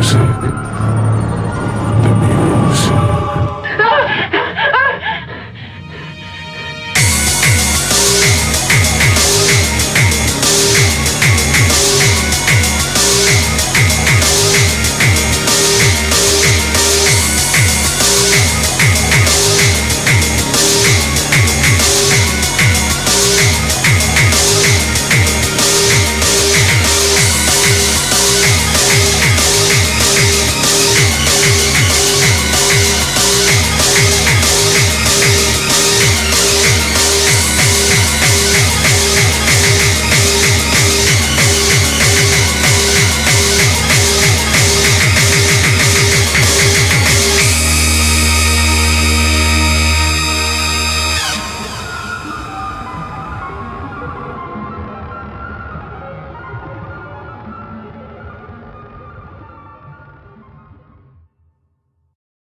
music.